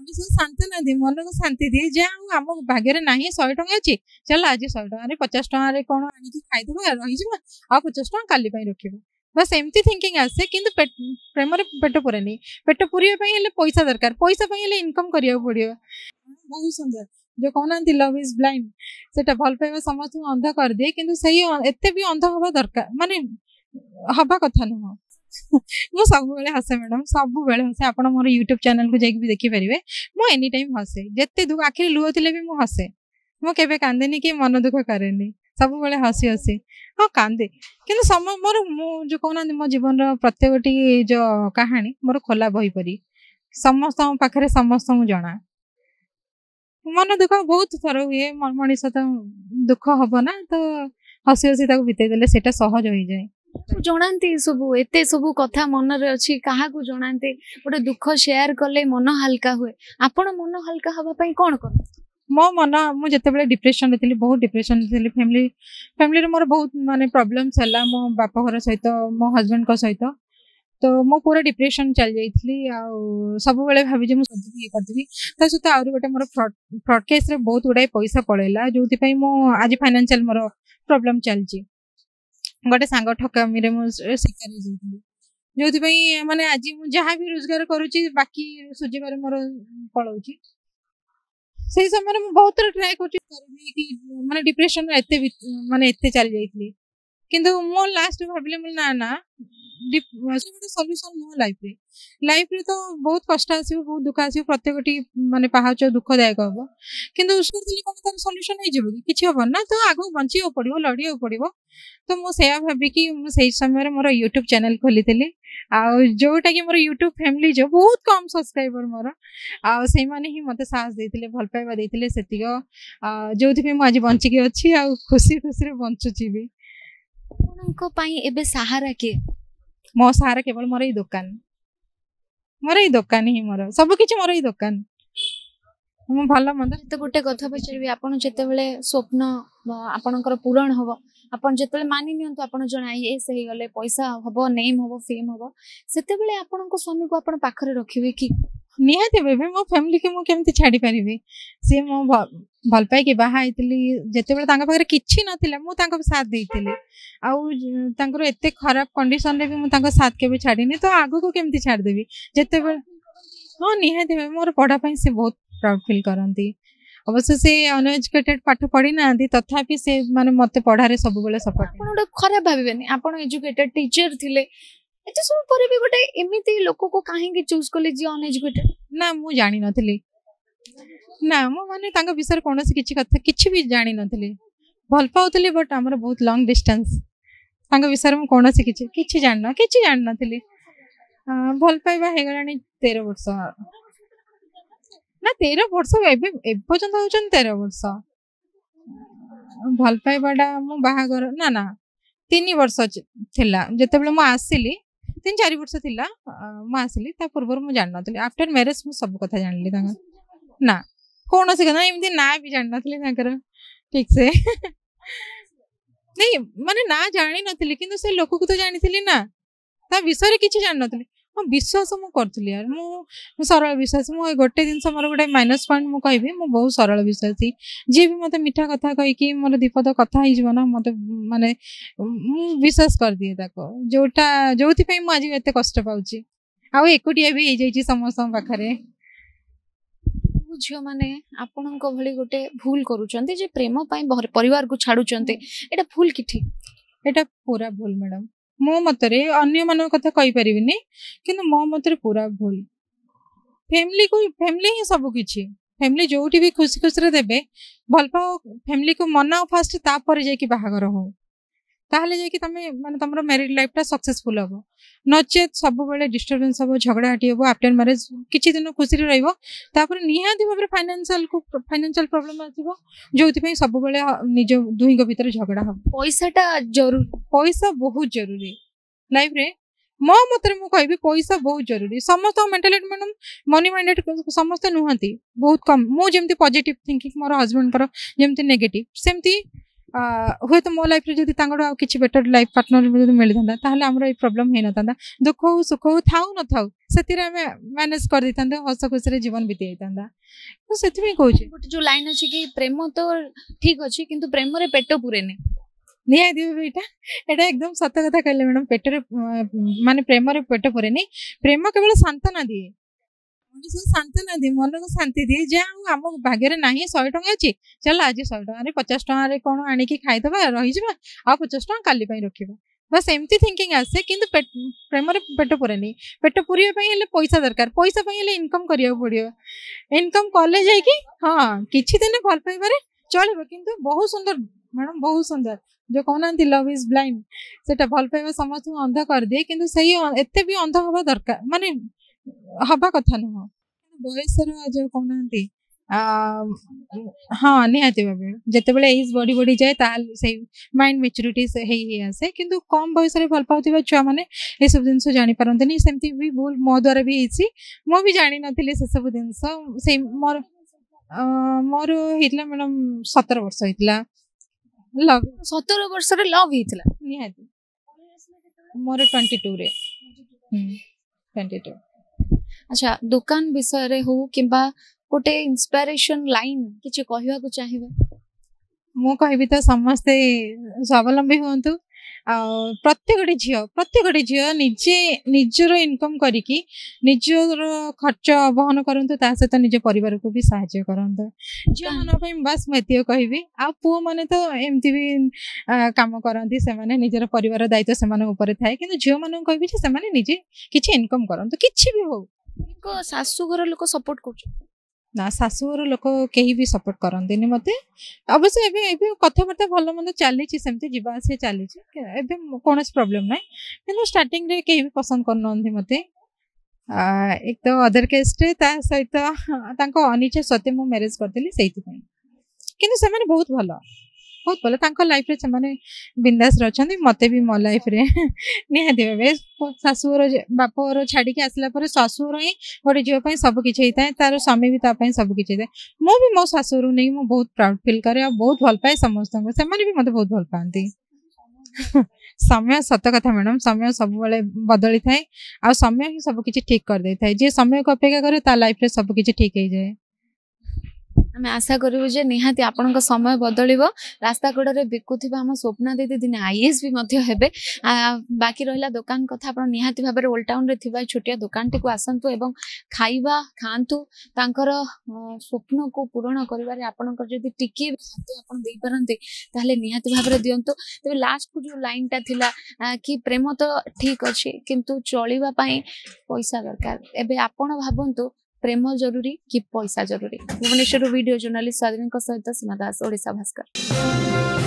मनुष्य शांति ना मन को शांति दिए जहाँ आम भाग्य ना शहे टाइम अच्छे चल आज शहे टकर पचास टकर कौन आनी रही आ पचास टाँग का रखा बस एमती थिंकिंग आसे कि प्रेम पेट पूरे पेट पूरे पैसा दरकार पैसा इनकम करा पड़ा बहुत सुंदर जो कहना लव इज ब्लैंड से भलपाइवा समस्त अंध कर दिए कि अंध हवा दरकार मानने हवा कथा नुह ମୁଁ ସବୁବେଳେ ହସେ ମ୍ୟାଡ଼ାମ୍ ସବୁବେଳେ ହସେ ଆପଣ ମୋର ୟୁଟ୍ୟୁବ୍ ଚ୍ୟାନେଲ୍କୁ ଯାଇକି ବି ଦେଖିପାରିବେ ମୁଁ ଏନି ଟାଇମ୍ ହସେ ଯେତେ ଦୁଃଖ ଆଖିରେ ଲୁହ ଥିଲେ ବି ମୁଁ ହସେ ମୁଁ କେବେ କାନ୍ଦେନି କି ମନ ଦୁଃଖ କରେନି ସବୁବେଳେ ହସି ହସି ହଁ କାନ୍ଦେ କିନ୍ତୁ ସମ ମୋର ମୁଁ ଯେଉଁ କହୁନାହାନ୍ତି ମୋ ଜୀବନର ପ୍ରତ୍ୟେକଟି ଯେଉଁ କାହାଣୀ ମୋର ଖୋଲା ବହି ପରି ସମସ୍ତଙ୍କ ପାଖରେ ସମସ୍ତଙ୍କୁ ଜଣା ମନ ଦୁଃଖ ବହୁତ ଥର ହୁଏ ମଣିଷ ତ ଦୁଃଖ ହବ ନା ତ ହସି ହସି ତାକୁ ବିତେଇ ଦେଲେ ସେଇଟା ସହଜ ହେଇଯାଏ ଜଣାନ୍ତି ସବୁ ଏତେ ସବୁ କଥା ମନରେ ଅଛି କାହାକୁ ଜଣାନ୍ତି ଗୋଟେ ଦୁଃଖ ସେୟାର କଲେ ମନ ହାଲକା ହୁଏ ଆପଣ ମନ ହାଲକା ହେବା ପାଇଁ କ'ଣ କଲେ ମୋ ମନ ମୁଁ ଯେତେବେଳେ ଡିପ୍ରେସନରେ ଥିଲି ବହୁତ ଡିପ୍ରେସନରେ ଥିଲି ଫ୍ୟାମିଲି ଫ୍ୟାମିଲିରେ ମୋର ବହୁତ ମାନେ ପ୍ରୋବ୍ଲେମ୍ସ ହେଲା ମୋ ବାପା ଘର ସହିତ ମୋ ହଜବେଣ୍ଡଙ୍କ ସହିତ ତ ମୁଁ ପୁରା ଡିପ୍ରେସନ୍ ଚାଲି ଯାଇଥିଲି ଆଉ ସବୁବେଳେ ଭାବିଛି ମୁଁ କରିଦେବି ଇଏ କରିଦେବି ତା ସହିତ ଆହୁରି ଗୋଟେ ମୋର ଫ୍ରଡ୍ ଫ୍ରଡ୍ କେସ୍ରେ ବହୁତ ଗୁଡ଼ାଏ ପଇସା ପଳେଇଲା ଯେଉଁଥିପାଇଁ ମୁଁ ଆଜି ଫାଇନାନ୍ସିଆଲ ମୋର ପ୍ରୋବ୍ଲେମ୍ ଚାଲିଛି ଗୋଟେ ସାଙ୍ଗ ଠକାମିରେ ମୁଁ ଶିକାର ହେଇଯାଇଥିଲି ଯୋଉଥିପାଇଁ ମାନେ ଆଜି ମୁଁ ଯାହା ବି ରୋଜଗାର କରୁଛି ବାକି ସୁଜିବାରେ ମୋର ପଳଉଛି ସେଇ ସମୟରେ ମୁଁ ବହୁତ ଥର ଟ୍ରାଏ କରୁଛି ମାନେ ଡିପ୍ରେସନର ଏତେ ମାନେ ଏତେ ଚାଲି ଯାଇଥିଲି କିନ୍ତୁ ମୋ ଲାଷ୍ଟ ଭାବିଲେ ମୁଁ ନା ନା ଗୋଟେ ସଲ୍ୟୁସନ୍ ନୁହଁ ଲାଇଫରେ ଲାଇଫରେ ତ ବହୁତ କଷ୍ଟ ଆସିବ ବହୁତ ଦୁଃଖ ଆସିବ ପ୍ରତ୍ୟେକଟି ମାନେ ପାହାଚ ଦୁଃଖଦାୟକ ହବ କିନ୍ତୁ କରିଦେଲେ କ'ଣ ତାର ସଲ୍ୟୁସନ୍ ହେଇଯିବ କି କିଛି ହବ ନା ତ ଆଗକୁ ବଞ୍ଚିବାକୁ ପଡ଼ିବ ଲଢ଼ିବାକୁ ପଡ଼ିବ ତ ମୁଁ ସେୟା ଭାବିକି ମୁଁ ସେଇ ସମୟରେ ମୋର ୟୁଟ୍ୟୁବ୍ ଚ୍ୟାନେଲ୍ ଖୋଲିଥିଲି ଆଉ ଯୋଉଟାକି ମୋର ୟୁଟ୍ୟୁବ୍ ଫ୍ୟାମିଲି ଯୋଉ ବହୁତ କମ୍ ସବସ୍କ୍ରାଇବର ମୋର ଆଉ ସେଇମାନେ ହିଁ ମୋତେ ସାହସ ଦେଇଥିଲେ ଭଲ ପାଇବା ଦେଇଥିଲେ ସେତିକ ଯୋଉଥିପାଇଁ ମୁଁ ଆଜି ବଞ୍ଚିକି ଅଛି ଆଉ ଖୁସି ଖୁସିରେ ବଞ୍ଚୁଛି ବି ଆପଣଙ୍କ ପାଇଁ ଏବେ ସାହାରା କିଏ ମୋ ସାହାରା କେବଳ ମୋର ଏଇ ଦୋକାନ ମୋର ଏଇ ଦୋକାନ ହିଁ ମୋର ସବୁକିଛି ମୋର ଏଇ ଦୋକାନ ମୁଁ ଭଲ ମନ୍ଦ ତ ଗୋଟେ କଥା ପଚାରିବି ଆପଣ ଯେତେବେଳେ ସ୍ୱପ୍ନ ଆପଣଙ୍କର ପୂରଣ ହବ ଆପଣ ଯେତେବେଳେ ମାନି ନିଅନ୍ତୁ ଆପଣ ଜଣେ ଆଇଏଏସ୍ ହେଇଗଲେ ପଇସା ହବ ନେମ୍ ହବ ଫେମ୍ ହବ ସେତେବେଳେ ଆପଣଙ୍କ ସ୍ୱାମୀକୁ ଆପଣ ପାଖରେ ରଖିବେ କି ନିହାତି ଭାବେ ମୋ ଫ୍ୟାମିଲିକି ମୁଁ କେମିତି ଛାଡ଼ିପାରିବି ସିଏ ମୋ ଭଲ ପାଇକି ବାହା ହେଇଥିଲି ଯେତେବେଳେ ତାଙ୍କ ପାଖରେ କିଛି ନଥିଲା ମୁଁ ତାଙ୍କ ସାଥ ଦେଇଥିଲି ଆଉ ତାଙ୍କର ଏତେ ଖରାପ କଣ୍ଡିସନରେ ବି ମୁଁ ତାଙ୍କ ସାଥ କେବେ ଛାଡ଼ିନି ତ ଆଗକୁ କେମିତି ଛାଡ଼ିଦେବି ଯେତେବେଳେ ହଁ ନିହାତି ଭାବେ ମୋର ପଢ଼ା ପାଇଁ ସେ ବହୁତ ପ୍ରାଉଡ଼ ଫିଲ୍ କରନ୍ତି ଅବଶ୍ୟ ସେ ଅନଏଜୁକେଟେଡ୍ ପାଠ ପଢି ନାହାନ୍ତି ତଥାପି ସେ ମାନେ ମୋତେ ପଢ଼ାରେ ସବୁବେଳେ ସପୋର୍ଟ ଆପଣ ଗୋଟେ ଖରାପ ଭାବିବେନି ଆପଣ ଏଜୁକେଟେଡ୍ ଟିଚର ଥିଲେ ଏତେ ସବୁ ପରେ ବି ଗୋଟେ ଏମିତି ଲୋକକୁ କାହିଁକି ଚୁଜ୍ କଲେ ଯିଏ ଅନଏଜୁକେଟେଡ୍ ନା ମୁଁ ଜାଣିନଥିଲି ନା ମୁଁ ମାନେ ତାଙ୍କ ବିଷୟରେ କୌଣସି କିଛି କଥା କିଛି ବି ଜାଣିନଥିଲି ଭଲ ପାଉଥିଲି ବଟ୍ ଆମର ବହୁତ ଲଙ୍ଗ ଡିଷ୍ଟାନ୍ସ ତାଙ୍କ ବିଷୟରେ ମୁଁ କୌଣସି କିଛି କିଛି ଜାଣିନ କିଛି ଜାଣିନଥିଲି ଭଲ ପାଇବା ହେଇଗଲାଣି ତେର ବର୍ଷ ନା ତେର ବର୍ଷ ଏବେ ଏପର୍ଯ୍ୟନ୍ତ ହେଉଛନ୍ତି ତେର ବର୍ଷ ଭଲ ପାଇବାଟା ମୁଁ ବାହାଘର ନା ନା ତିନି ବର୍ଷ ଥିଲା ଯେତେବେଳେ ମୁଁ ଆସିଲି तीन चार वर्ष थी मुसली पूर्व जान नी आफ्टर म्यारेज मुझ सब कथ जान ली ना कौन सी कथा एम भी जान नी ठीक से नहीं मैंने ना जान नी कि लोक को तो जानी ना विषय कि जान नी ହଁ ବିଶ୍ୱାସ ମୁଁ କରୁଥିଲି ୟାର ମୁଁ ସରଳ ବିଶ୍ୱାସ ମୁଁ ଗୋଟେ ଜିନିଷ ମୋର ଗୋଟେ ମାଇନସ୍ ପଏଣ୍ଟ ମୁଁ କହିବି ମୁଁ ବହୁତ ସରଳ ବିଶ୍ୱାସୀ ଯିଏ ବି ମୋତେ ମିଠା କଥା କହିକି ମୋର ଦୀପଦ କଥା ହେଇଯିବ ନା ମୋତେ ମାନେ ମୁଁ ବିଶ୍ୱାସ କରିଦିଏ ତାକୁ ଯେଉଁଟା ଯେଉଁଥିପାଇଁ ମୁଁ ଆଜି ଏତେ କଷ୍ଟ ପାଉଛି ଆଉ ଏକୁଟିଆ ବି ହେଇଯାଇଛି ସମସ୍ତଙ୍କ ପାଖରେ ଝିଅମାନେ ଆପଣଙ୍କ ଭଳି ଗୋଟେ ଭୁଲ କରୁଛନ୍ତି ଯେ ପ୍ରେମ ପାଇଁ ପରିବାରକୁ ଛାଡ଼ୁଛନ୍ତି ଏଇଟା ଭୁଲ କି ଠିକ୍ ଏଇଟା ପୁରା ଭୁଲ ମ୍ୟାଡ଼ାମ୍ ମୋ ମତରେ ଅନ୍ୟମାନଙ୍କ କଥା କହିପାରିବିନି କିନ୍ତୁ ମୋ ମତରେ ପୁରା ଭୁଲ ଫ୍ୟାମିଲିକୁ ଫ୍ୟାମିଲି ହିଁ ସବୁକିଛି ଫ୍ୟାମିଲି ଯେଉଁଠି ବି ଖୁସି ଖୁସିରେ ଦେବେ ଭଲ ପାଉ ଫ୍ୟାମିଲିକୁ ମନାଉ ଫାଷ୍ଟ ତାପରେ ଯାଇକି ବାହାଘର ହଉ তাহলে যে কি তুমি মানে তোমার ম্যারেড লাইফটা सक्सेसफुल হবে নাচে সব সময় ডিসটারবেন্স সব ঝগড়াটি হবে আফটার ম্যারেজ কিছু দিন খুশি রইবে তারপর নিহাতি ভাবে ফাইনান্সিয়াল কো ফাইনান্সিয়াল প্রবলেম আসিবো জ্যোতিতে সব সময় নিজ দুই গ ভিতর ঝগড়া হয় পয়সাটা জরুরি পয়সা বহুত জরুরি লাইফে ম মত মু কইবি পয়সা বহুত জরুরি সমস্ত মেন্টাল এডম মানি মাইন্ডেড সমস্যা নহতি বহুত কম মু যেমতি পজিটিভ থিংকিং মোর হাজব্যান্ড করো যেমতি নেগেটিভ সেমতি ହୁଏତ ମୋ ଲାଇଫରେ ଯଦି ତାଙ୍କର ଆଉ କିଛି ବେଟର ଲାଇଫ ପାର୍ଟନର ଯଦି ମିଳିଥାନ୍ତା ତାହେଲେ ଆମର ଏଇ ପ୍ରୋବ୍ଲେମ୍ ହେଇନଥାନ୍ତା ଦୁଃଖ ହଉ ସୁଖ ହଉ ଥାଉ ନଥାଉ ସେଥିରେ ଆମେ ମ୍ୟାନେଜ କରିଦେଇଥାନ୍ତେ ହସ ଖୁସିରେ ଜୀବନ ବିତି ହେଇଥାନ୍ତା ମୁଁ ସେଥିପାଇଁ କହୁଛି ଗୋଟେ ଯୋଉ ଲାଇନ୍ ଅଛି କି ପ୍ରେମ ତ ଠିକ ଅଛି କିନ୍ତୁ ପ୍ରେମରେ ପେଟ ପୁରେନି ନିହାତି ଭାବେ ଏଇଟା ଏଇଟା ଏକଦମ ସତ କଥା କହିଲେ ମ୍ୟାଡ଼ାମ୍ ପେଟରେ ମାନେ ପ୍ରେମରେ ପେଟ ପୁରେନି ପ୍ରେମ କେବଳ ସାନ୍ତ୍ୱନା ଦିଏ मनीष शांत ना मन को शांति दिए जहाँ आम भाग्य ना शहे टाँग अच्छे चल आज शहे टकर पचास टकर कौन की खाई रही पचास टाँग का रखा बस एमती थिंकिंग आसे कि प्रेम पेट पुरे नहीं पेट पूरी पैसा दरकार पैसा इनकम करा पड़ो इनकम कले जा हाँ किसी दिन भल पाइबारे चलो कि बहुत सुंदर मैडम बहुत सुंदर जो कहना लव इज ब्लाइंड से भल पाइबा समस्त अंध कर दिए कि अंध हवा दरकार मानते ହବା କଥା ନୁହଁ ବୟସର ଯୋଉ କହୁନାହାନ୍ତି ହଁ ନିହାତି ଭାବେ ଯେତେବେଳେ ଏଜ୍ ବଢି ବଢି ଯାଏ ତାହେଲେ ସେଇ ମାଇଣ୍ଡ ମେଚୁରିଟି ହେଇ ହେଇ ଆସେ କିନ୍ତୁ କମ୍ ବୟସରେ ଭଲ ପାଉଥିବା ଛୁଆମାନେ ଏସବୁ ଜିନିଷ ଜାଣିପାରନ୍ତିନି ସେମିତି ବି ଭୁଲ ମୋ ଦ୍ୱାରା ବି ହେଇଛି ମୁଁ ବି ଜାଣିନଥିଲି ସେସବୁ ଜିନିଷ ସେଇ ମୋର ମୋର ହେଇଥିଲା ମ୍ୟାଡ଼ାମ୍ ସତର ବର୍ଷ ହେଇଥିଲା ଲଭ୍ ସତର ବର୍ଷରେ ଲଭ୍ ହେଇଥିଲା ନିହାତି ମୋର ଟ୍ୱେଣ୍ଟି ଟୁରେ ଟ୍ୱେଣ୍ଟି ଟୁ ଆଚ୍ଛା ଦୋକାନ ବିଷୟରେ ହଉ କିମ୍ବା ଗୋଟେ ଇନ୍ସପାୟରେସନ ଲାଇନ୍ କିଛି କହିବାକୁ ଚାହିଁବେ ମୁଁ କହିବି ତ ସମସ୍ତେ ସ୍ୱାବଲମ୍ବୀ ହୁଅନ୍ତୁ ଆଉ ପ୍ରତ୍ୟେକଟି ଝିଅ ପ୍ରତ୍ୟେକଟି ଝିଅ ନିଜେ ନିଜର ଇନକମ୍ କରିକି ନିଜର ଖର୍ଚ୍ଚ ବହନ କରନ୍ତୁ ତା ସହିତ ନିଜ ପରିବାରକୁ ବି ସାହାଯ୍ୟ କରନ୍ତୁ ଝିଅମାନଙ୍କ ପାଇଁ ବାସ୍ ମୁଁ ଏତିକି କହିବି ଆଉ ପୁଅମାନେ ତ ଏମିତି ବି କାମ କରନ୍ତି ସେମାନେ ନିଜର ପରିବାର ଦାୟିତ୍ୱ ସେମାନଙ୍କ ଉପରେ ଥାଏ କିନ୍ତୁ ଝିଅମାନଙ୍କୁ କହିବି ଯେ ସେମାନେ ନିଜେ କିଛି ଇନକମ୍ କରନ୍ତୁ କିଛି ବି ହଉ ଶାଶୁଘର ଲୋକ ସପୋର୍ଟ କରୁଛନ୍ତି ନା ଶାଶୁଘର ଲୋକ କେହି ବି ସପୋର୍ଟ କରନ୍ତିନି ମୋତେ ଅବଶ୍ୟ ଏବେ ଏବେ କଥାବାର୍ତ୍ତା ଭଲ ମନ୍ଦ ଚାଲିଛି ସେମିତି ଯିବା ଆସିବା ଚାଲିଛି ଏବେ କୌଣସି ପ୍ରୋବ୍ଲେମ୍ ନାହିଁ କିନ୍ତୁ ଷ୍ଟାର୍ଟିଂରେ କେହି ବି ପସନ୍ଦ କରୁନାହାନ୍ତି ମୋତେ ଏକ ତ ଅଦର କେସ୍ରେ ତା ସହିତ ତାଙ୍କ ଅନିଚ୍ଛା ସତ୍ତ୍ୱେ ମୁଁ ମ୍ୟାରେଜ୍ କରିଥିଲି ସେଇଥିପାଇଁ କିନ୍ତୁ ସେମାନେ ବହୁତ ଭଲ बहुत भले लाइफ रे से बिंदास अच्छा मत भी मो लाइफ निहाती भाव शाशुर बापर छाड़ के आसला शाशुर हिं गोटे झीवपी सबकि तार स्वामी भी तापाई सबकि मुँह मो शुरु नहीं मुझे बहुत प्राउड फिल कै बहुत भल पाए समस्त से मत बहुत भल पाती समय सत कथा मैडम समय सब बड़े बदली थाए आ समय ही सबकि ठीक कर दे था जी समय को अपेक्षा कैर लाइफ सबकि ठीक हो जाए ଆମେ ଆଶା କରିବୁ ଯେ ନିହାତି ଆପଣଙ୍କ ସମୟ ବଦଳିବ ରାସ୍ତାକଡ଼ରେ ବିକୁଥିବା ଆମ ସ୍ୱପ୍ନା ଦିଦି ଦିନେ ଆଇଏଏସ୍ ବି ମଧ୍ୟ ହେବେ ବାକି ରହିଲା ଦୋକାନ କଥା ଆପଣ ନିହାତି ଭାବରେ ଓଲ୍ଡ ଟାଉନ୍ରେ ଥିବା ଛୋଟିଆ ଦୋକାନଟିକୁ ଆସନ୍ତୁ ଏବଂ ଖାଇବା ଖାଆନ୍ତୁ ତାଙ୍କର ସ୍ୱପ୍ନକୁ ପୂରଣ କରିବାରେ ଆପଣଙ୍କର ଯଦି ଟିକିଏ ବି ହାତ ଆପଣ ଦେଇପାରନ୍ତି ତାହେଲେ ନିହାତି ଭାବରେ ଦିଅନ୍ତୁ ତେବେ ଲାଷ୍ଟକୁ ଯୋଉ ଲାଇନ୍ଟା ଥିଲା କି ପ୍ରେମ ତ ଠିକ୍ ଅଛି କିନ୍ତୁ ଚଳିବା ପାଇଁ ପଇସା ଦରକାର ଏବେ ଆପଣ ଭାବନ୍ତୁ ପ୍ରେମ ଜରୁରୀ କି ପଇସା ଜରୁରୀ ଭୁବନେଶ୍ୱରରୁ ଭିଡ଼ିଓ ଜର୍ଣ୍ଣାଲିଷ୍ଟ ସ୍ୱାଧୀନଙ୍କ ସହିତ ସୀମା ଦାସ ଓଡ଼ିଶା ଭାସ୍କର